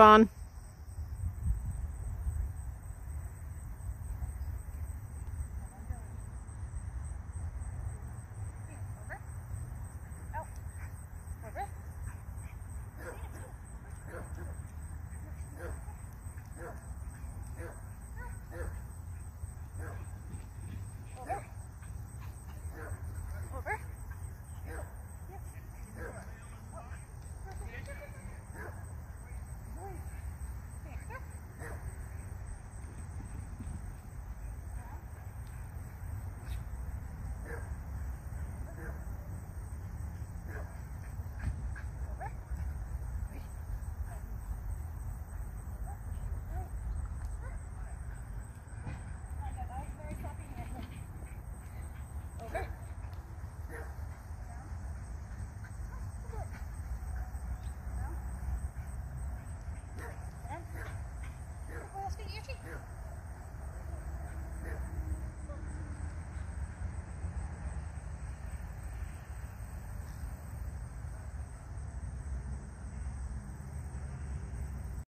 on.